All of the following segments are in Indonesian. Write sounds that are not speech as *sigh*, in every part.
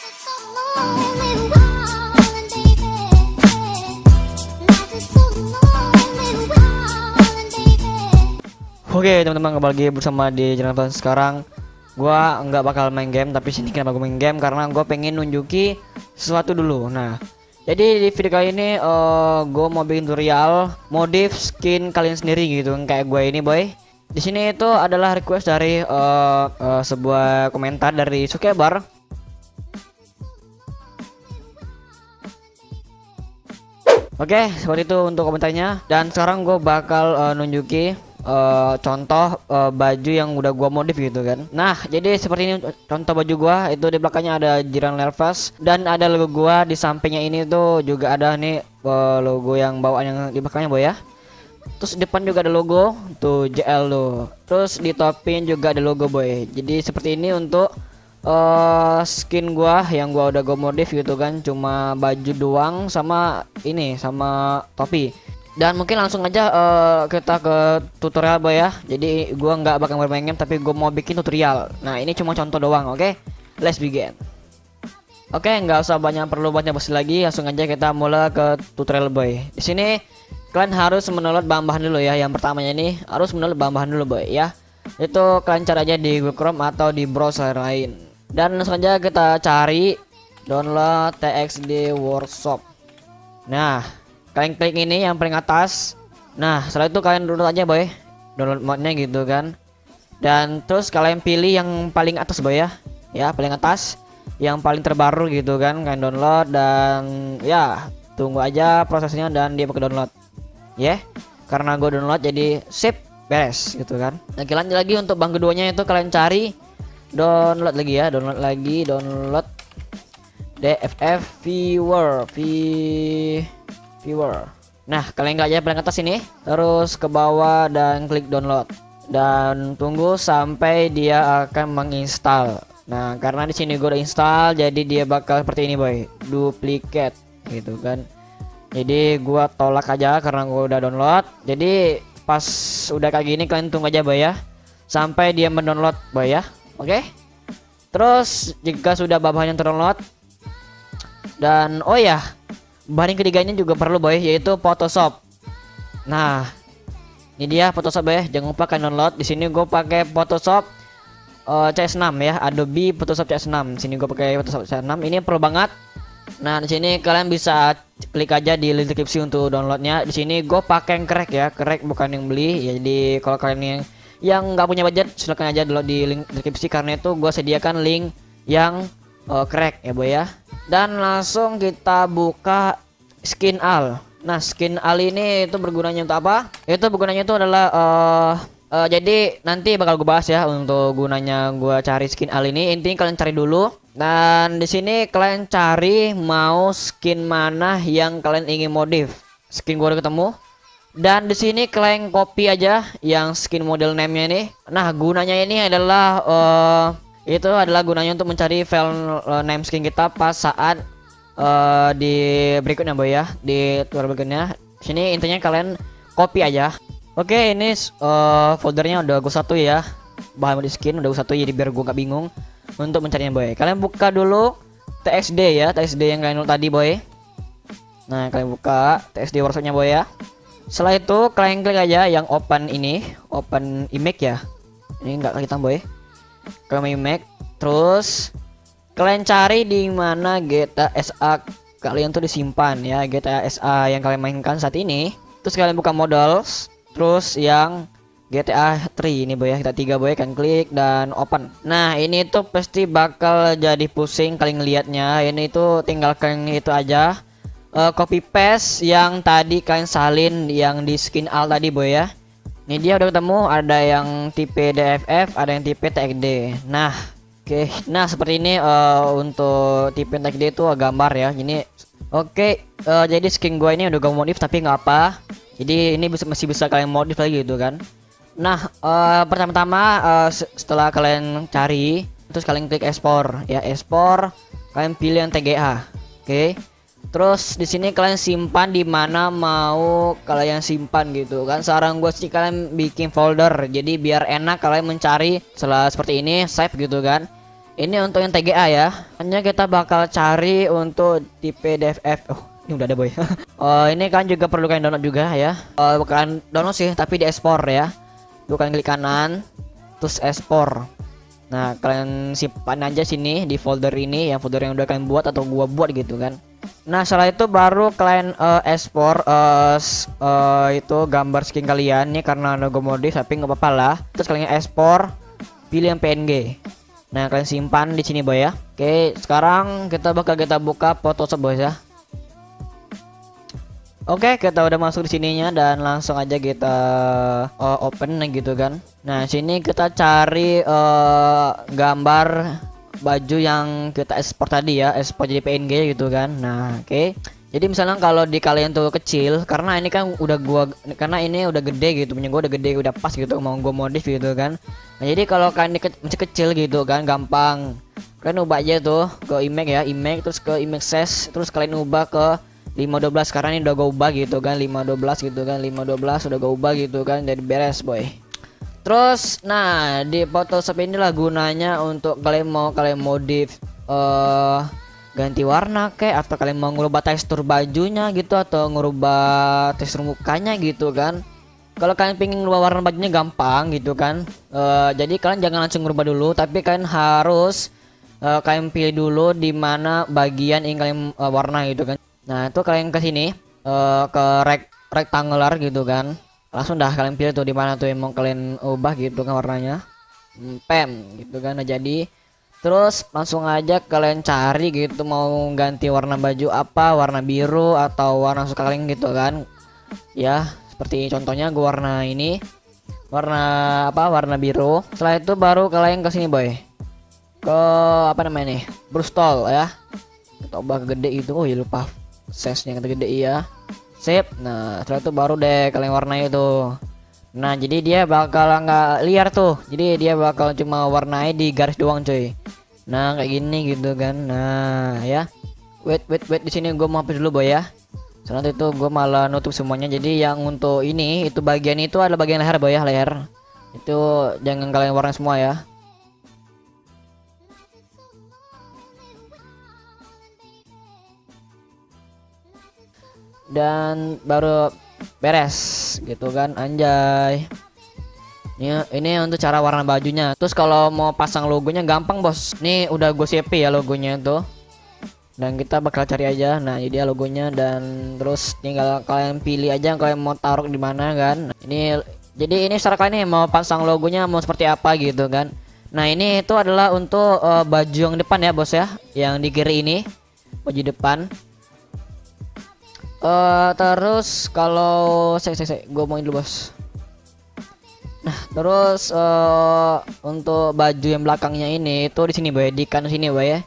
Oke teman-teman kembali lagi bersama di channel Plan sekarang. Gua nggak bakal main game tapi sini kenapa gue main game? Karena gue pengen nunjuki sesuatu dulu. Nah jadi di video kali ini uh, gue mau bikin tutorial modif skin kalian sendiri gitu kayak gue ini boy. Di sini itu adalah request dari uh, uh, sebuah komentar dari Sukebar Oke, okay, seperti itu untuk komentarnya. Dan sekarang gue bakal uh, nunjuki uh, contoh uh, baju yang udah gua modif gitu kan. Nah, jadi seperti ini contoh baju gua itu di belakangnya ada jiran Lervas dan ada logo gua di sampingnya ini tuh juga ada nih uh, logo yang bawaan yang di belakangnya boy ya. Terus depan juga ada logo tuh JL tuh. Terus di topinya juga ada logo boy. Jadi seperti ini untuk uh, skin gua yang gua udah gua modif gitu kan cuma baju doang sama ini sama topi. Dan mungkin langsung aja uh, kita ke tutorial boy ya. Jadi gua nggak bakal bermain game tapi gue mau bikin tutorial. Nah ini cuma contoh doang oke? Okay? let's begin. Oke okay, nggak usah banyak perlu banyak basi lagi. Langsung aja kita mulai ke tutorial boy. Di sini kalian harus mendownload bahan-bahan dulu ya. Yang pertamanya ini harus mendownload bahan-bahan dulu boy ya. Itu kalian aja di Google Chrome atau di browser lain dan aja kita cari download TXT workshop. Nah kalian klik ini yang paling atas. Nah setelah itu kalian download aja boy. Download modnya gitu kan. Dan terus kalian pilih yang paling atas boy ya. Ya paling atas. Yang paling terbaru gitu kan kalian download. Dan ya tunggu aja prosesnya dan dia pakai download. Ya yeah. karena gue download jadi sip beres gitu kan. Nah lanjut lagi untuk bank keduanya itu kalian cari download lagi ya download lagi download DFF viewer v viewer. Nah kalian nggak aja paling atas ini. Terus ke bawah dan klik download. Dan tunggu sampai dia akan menginstal. Nah karena di sini gue udah install jadi dia bakal seperti ini boy. Duplicate gitu kan. Jadi gua tolak aja karena gua udah download. Jadi pas udah kayak gini kalian tunggu aja boy ya. Sampai dia mendownload boy ya oke okay? terus jika sudah bahannya terdownload dan oh ya bahan ketiganya juga perlu boy yaitu Photoshop. Nah, ini dia Photoshop ya. Jangan lupa kalian download. Di sini gue pakai Photoshop uh, CS6 ya, Adobe Photoshop CS6. Di sini gue pakai Photoshop CS6. Ini perlu banget. Nah, di sini kalian bisa klik aja di link deskripsi untuk downloadnya. Di sini gue pakai yang crack ya, crack bukan yang beli. Jadi kalau kalian yang yang nggak punya budget silahkan aja download di link deskripsi karena itu gue sediakan link yang uh, crack ya boy ya. Dan langsung kita buka skin al. Nah skin al ini itu bergunanya untuk apa? Itu bergunanya itu adalah uh, uh, jadi nanti bakal gue bahas ya untuk gunanya gue cari skin al ini. Intinya kalian cari dulu. Dan di sini kalian cari mau skin mana yang kalian ingin modif. Skin gue udah ketemu dan di sini kalian copy aja yang skin model name-nya ini. Nah gunanya ini adalah uh, itu adalah gunanya untuk mencari file uh, name skin kita pas saat uh, di berikutnya boy ya. Di tutorial berikutnya. Sini intinya kalian copy aja. Oke ini uh, foldernya udah gue satu ya. Bahan di skin udah gue satu jadi biar gue gak bingung untuk mencarinya boy. Kalian buka dulu TXD ya TXD yang kalian tadi boy. Nah kalian buka TXD workshopnya boy ya setelah itu kalian klik aja yang open ini. Open image ya. Ini nggak kita boy ke Mac terus kalian cari di mana GTA SA kalian tuh disimpan ya. GTA SA yang kalian mainkan saat ini. Terus kalian buka modal. Terus yang GTA 3 ini boy ya. Kita tiga boy kan klik dan open. Nah ini tuh pasti bakal jadi pusing kalian ngelihatnya ini tuh tinggal kalian itu aja uh, copy paste yang tadi kalian salin yang di skin al tadi boy ya. Ini dia udah ketemu ada yang tipe DFF ada yang tipe TXD nah oke. Okay. nah seperti ini uh, untuk tipe TXD itu gambar ya. Ini oke okay, uh, eh, jadi skin gue ini udah gue modif tapi nggak apa. Jadi ini bisa masih bisa kalian modif lagi gitu kan. Nah uh, pertama-tama uh, setelah kalian cari terus kalian klik ekspor. Ya ekspor kalian pilih yang TGA oke. okay. Terus di sini kalian simpan di mana mau kalian simpan gitu kan. Saran gue sih kalian bikin folder. Jadi biar enak kalian mencari setelah seperti ini save gitu kan. ini untuk yang TGA ya. Hanya kita bakal cari untuk di PDF oh ini udah ada boy. Oh *laughs* ini kan juga perlu kalian download juga ya. Oh, bukan download sih tapi di export ya. Bukan klik kanan terus export nah kalian simpan aja sini di folder ini yang folder yang udah kalian buat atau gua buat gitu kan Nah setelah itu baru kalian uh, export uh, uh, itu gambar skin kalian nih karena logo modif tapi nggak apa-apa lah. Terus kalian export pilih yang PNG. Nah kalian simpan di sini boy ya. Oke sekarang kita bakal kita buka Photoshop boy ya. Oke kita udah masuk di sininya dan langsung aja kita uh, open gitu kan. Nah sini kita cari uh, gambar baju yang kita ekspor tadi ya ekspor jadi PNG gitu kan. Nah oke. Okay. jadi misalnya kalau di kalian tuh kecil karena ini kan udah gua karena ini udah gede gitu punya gua udah gede udah pas gitu mau gua modif gitu kan. Nah jadi kalau kalian ke masih kecil gitu kan gampang. Kalian ubah aja tuh ke image ya image terus ke image size terus kalian ubah ke 512 karena ini udah gue ubah gitu kan 512 gitu kan 512 udah gue ubah gitu kan jadi beres boy Terus nah di Photoshop inilah gunanya untuk kalian mau kalian modif uh, ganti warna kayak atau kalian mau ngubah tekstur bajunya gitu atau ngubah tekstur mukanya gitu kan. Kalau kalian pengen ngubah warna bajunya gampang gitu kan. Uh, jadi kalian jangan langsung ngubah dulu tapi kalian harus uh, kalian pilih dulu di mana bagian yang kalian uh, warna gitu kan. Nah, itu kalian ke sini uh, ke rect rectangular gitu kan langsung dah kalian pilih tuh di mana tuh yang mau kalian ubah gitu kan warnanya. Pem gitu kan nah, jadi terus langsung aja kalian cari gitu mau ganti warna baju apa warna biru atau warna suka kalian gitu kan. Ya seperti contohnya gua warna ini warna apa warna biru. Setelah itu baru kalian ke sini boy. Ke apa namanya nih brustol ya. Kita ubah ke gede itu oh ya lupa size nya gede iya sip. Nah setelah itu baru deh kalian warnai itu. Nah jadi dia bakal nggak liar tuh. Jadi dia bakal cuma warnai di garis doang cuy. Nah kayak gini gitu kan. Nah ya. Wait wait wait. Di sini gue mau hapus dulu boy ya. Soalnya itu gue malah nutup semuanya. Jadi yang untuk ini itu bagian itu adalah bagian leher boy ya leher. Itu jangan kalian warna semua ya dan baru beres gitu kan anjay. Ini ini untuk cara warna bajunya. Terus kalau mau pasang logonya gampang bos. Ini udah gue CP ya logonya tuh dan kita bakal cari aja. Nah ini dia logonya. Dan terus tinggal kalian pilih aja kalian mau taruh di mana kan. Ini jadi ini secara kalian mau pasang logonya mau seperti apa gitu kan. Nah ini itu adalah untuk uh, baju yang depan ya bos ya. Yang di kiri ini baju depan Uh, terus kalau saya saya, saya gue mau dulu bos. Nah terus uh, untuk baju yang belakangnya ini itu di sini boy di kanan sini boy ya.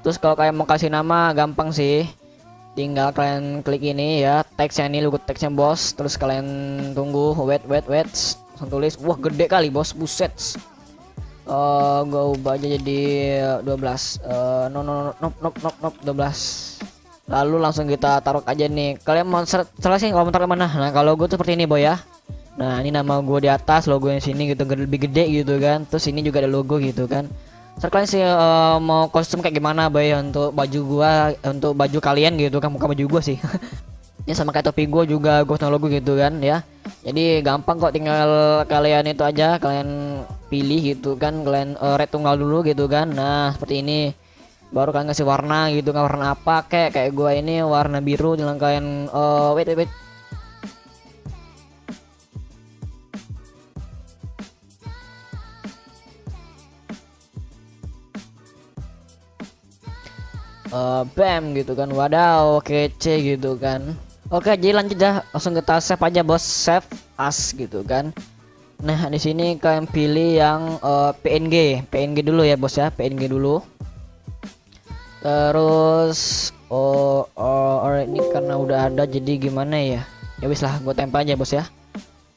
Terus kalau kalian mau kasih nama gampang sih. Tinggal kalian klik ini ya teksnya ini logo teksnya bos. Terus kalian tunggu wait wait wait. Tulis wah gede kali bos buset uh, gue ubah aja jadi 12 uh, no no no no no no 12 lalu langsung kita taruh aja nih. Kalian mau salah sih kalau mau taruh mana? Nah kalau gue tuh seperti ini boy ya. Nah ini nama gue di atas logo yang sini gitu lebih gede gitu kan. Terus ini juga ada logo gitu kan. Terus kalian sih uh, mau kostum kayak gimana boy untuk baju gua untuk baju kalian gitu kan muka baju gua sih *laughs* ini sama kayak topi gue juga gue logo gitu kan ya. Jadi gampang kok tinggal kalian itu aja kalian pilih gitu kan kalian uh, red tunggal dulu gitu kan. Nah seperti ini. Baru kalian kasih warna gitu kan warna apa kayak kayak gua ini warna biru dengan kalian uh, wait wait wait. Uh, bam gitu kan wadaw kece gitu kan oke jadi lanjut dah langsung kita save aja bos save as gitu kan Nah, di sini kalian pilih yang uh, eh, PNG. PNG dulu ya, Bos ya. PNG dulu. Terus oh, oh alright ini karena udah ada jadi gimana ya? Ya wis lah, gue tempel aja, Bos ya.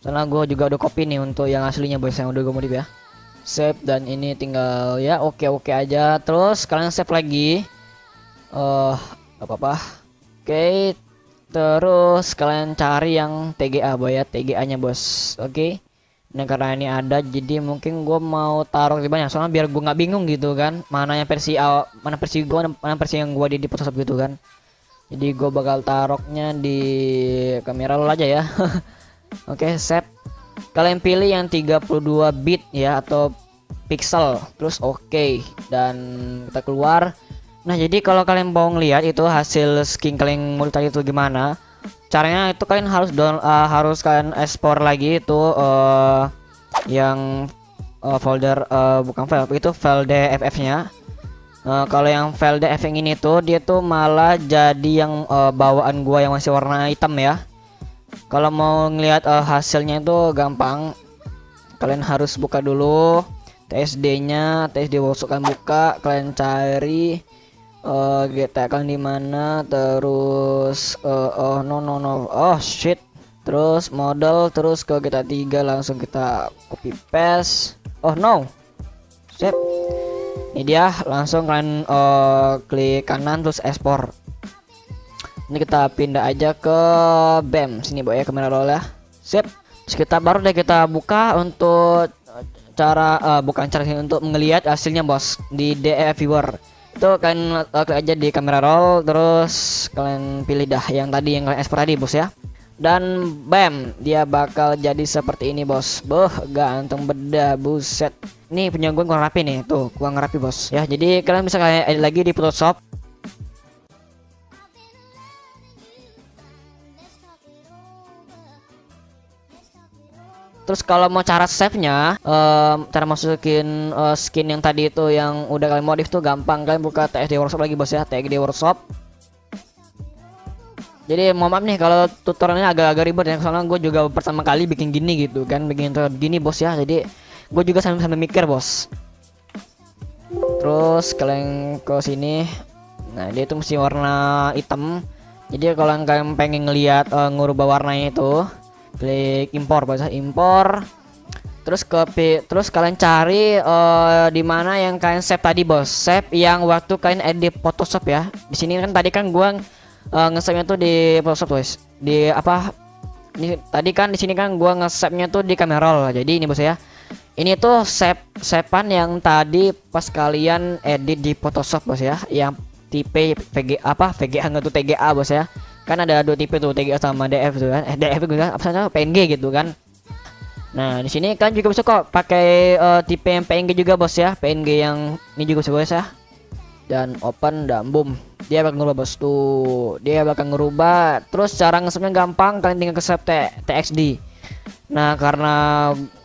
Soalnya gue juga udah copy nih untuk yang aslinya, Bos, yang udah gue modif ya. Save dan ini tinggal ya oke-oke aja. Terus kalian save lagi. Eh, uh, apa-apa. Oke, okay. Terus kalian cari yang TGA ya, TGA-nya bos. Oke. Okay. Nah karena ini ada jadi mungkin gue mau taruh di banyak soalnya biar gue nggak bingung gitu kan mana yang versi awal mana versi gue mana versi yang gue di, di Photoshop gitu kan jadi gue bakal taruhnya di kamera lo aja ya *laughs* oke okay, set kalian pilih yang 32 bit ya atau pixel terus oke okay. dan kita keluar nah jadi kalau kalian mau ngeliat itu hasil skin kalian mau tadi itu gimana caranya itu kalian harus down uh, harus kalian ekspor lagi itu uh, yang uh, folder uh, bukan file itu file DFF nya. Uh, kalau yang file DFF yang ini tuh dia tuh malah jadi yang uh, bawaan gua yang masih warna hitam ya. Kalau mau ngelihat uh, hasilnya itu gampang. Kalian harus buka dulu TSD nya TSD kalian buka kalian cari uh, GTA kan di mana? Terus uh, oh no no no. Oh shit. Terus model terus ke kita 3 langsung kita copy paste. Oh no. Sip. Ini dia langsung kalian uh, klik kanan terus ekspor. Ini kita pindah aja ke BEM sini boy ya kamera roll ya sip. Terus kita baru deh kita buka untuk cara uh, bukan cara untuk melihat hasilnya bos. Di DE viewer itu kalian uh, klik aja di kamera roll terus kalian pilih dah yang tadi yang kalian ekspor tadi bos ya. Dan bam dia bakal jadi seperti ini bos. Boh ganteng beda buset. Ini punya gue kurang rapi nih. Tuh kurang rapi bos. Ya jadi kalian bisa kalian edit lagi di Photoshop Terus kalau mau cara save-nya, um, cara masukin uh, skin yang tadi itu yang udah kalian modif tuh gampang. Kalian buka TSD Workshop lagi bos ya, TSD Workshop. Jadi mohon maaf nih kalau tutorialnya agak-agak ribet ya, soalnya gue juga pertama kali bikin gini gitu kan, bikin tutorial gini bos ya. Jadi gue juga sambil sambil mikir bos. Terus kalian ke sini, nah dia itu mesti warna hitam. Jadi kalau kalian pengen ngelihat uh, ngubah warnanya itu, klik impor bahasa impor. Terus ke terus kalian cari uh, di mana yang kalian save tadi bos? Save yang waktu kalian edit Photoshop ya. Di sini kan tadi kan gua uh, nge-save-nya tuh di Photoshop guys di apa? Ini tadi kan di sini kan gua nge-save-nya tuh di kamera roll. Jadi ini bos ya. Ini tuh save savean yang tadi pas kalian edit di Photoshop bos ya. Yang tipe VG apa? VGA nggak tuh TGA bos ya kan ada dua tipe tuh TGA sama DF tuh kan. Eh DF juga apa saja PNG gitu kan. Nah di sini kan juga bisa kok pakai uh, tipe yang PNG juga bos ya. PNG yang ini juga bisa bos ya. Dan open dan boom. Dia bakal ngerubah bos tuh. Dia bakal ngerubah. Terus cara ngesepnya gampang kalian tinggal ke save TXD nah karena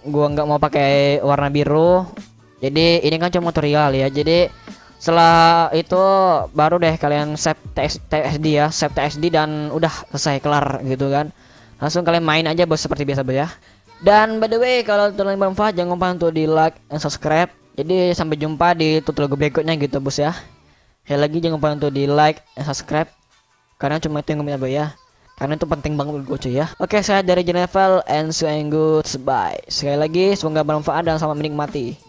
gua nggak mau pakai warna biru jadi ini kan cuma tutorial ya. Jadi setelah itu baru deh kalian save TS, TSD ya save TSD dan udah selesai kelar gitu kan. Langsung kalian main aja bos seperti biasa bos ya. Dan by the way kalau tutorial bermanfaat jangan lupa untuk di like dan subscribe. Jadi sampai jumpa di tutorial berikutnya gitu bos ya. Sekali lagi jangan lupa untuk di like dan subscribe. Karena cuma itu yang gue minta ya. Karena itu penting banget buat gue cuy ya. Oke saya dari Genevel and so bye. Sekali lagi semoga bermanfaat dan selamat menikmati